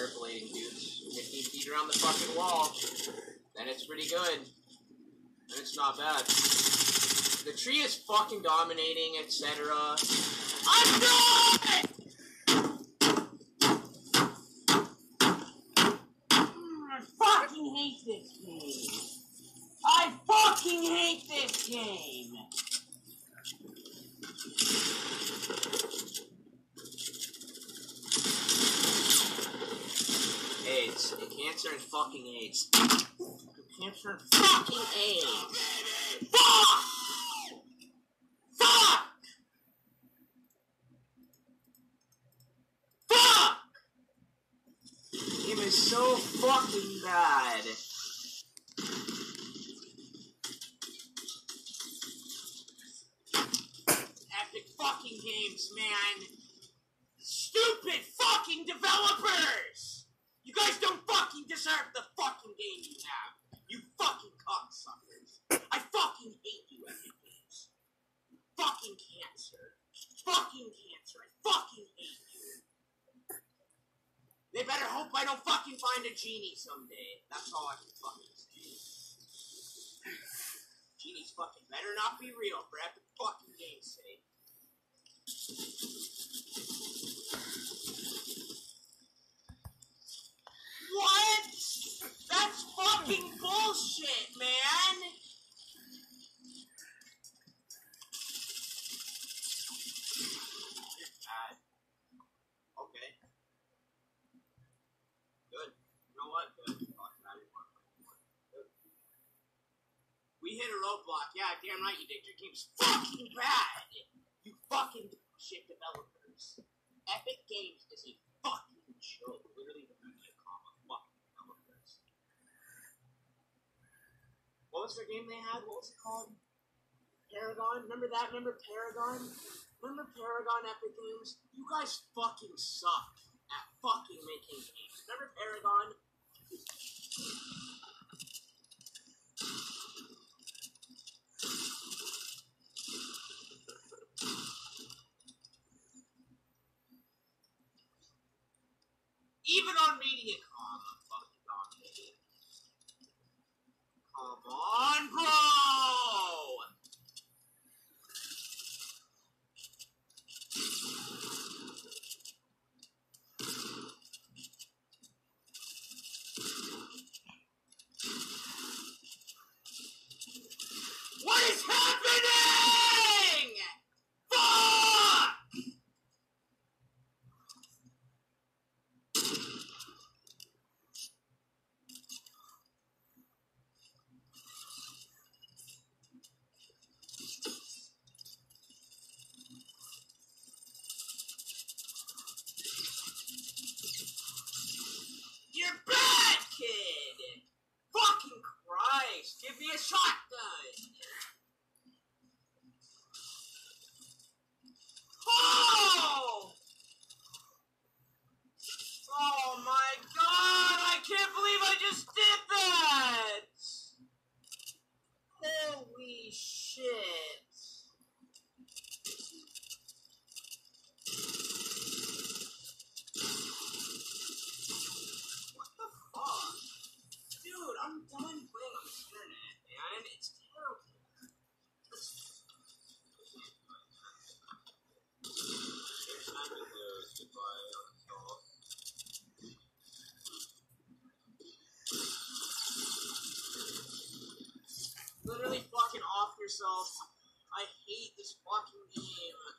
percolating dudes. 15 feet around the fucking wall. Then it's pretty good. Then it's not bad. The tree is fucking dominating, etc. I'm done! I fucking hate this game. I fucking hate this game. AIDS. Cancer and fucking AIDS. Cancer and fucking AIDS. Fuck! Fuck! Fuck! Game is so fucking bad. Epic fucking games, man. Stupid fucking developers! You guys don't fucking deserve the fucking game you have. You fucking cocksuckers. I fucking hate you, Epic. Fucking cancer. Fucking cancer. I fucking hate you. They better hope I don't fucking find a genie someday. That's all I can fucking say. Genies fucking better not be real for Epic fucking Games' sake. What? That's fucking bullshit, man! Uh, okay. Good. You know what? Good. Fuck, I didn't want to play anymore. Good. We hit a roadblock. Yeah, damn right you did. Your game's fucking bad! You fucking shit developers. Epic Games is a fucking joke. Literally the media comma fucking developers. What was their game they had? What was it called? Paragon? Remember that? Remember Paragon? Remember Paragon Epic Games? You guys fucking suck at fucking making games. Remember Paragon? Even on Mediacom, I'm fucking dominated. Come on, bro! What is happening? Fuck! You're bad, kid! Fucking Christ! Give me a shotgun! Oh! Oh my god! I can't believe I just did that! Holy shit! What the fuck? Dude, I'm done playing on the internet, man. It's terrible. There's time to lose. Goodbye. Until... Literally fucking off yourself. I hate this fucking game.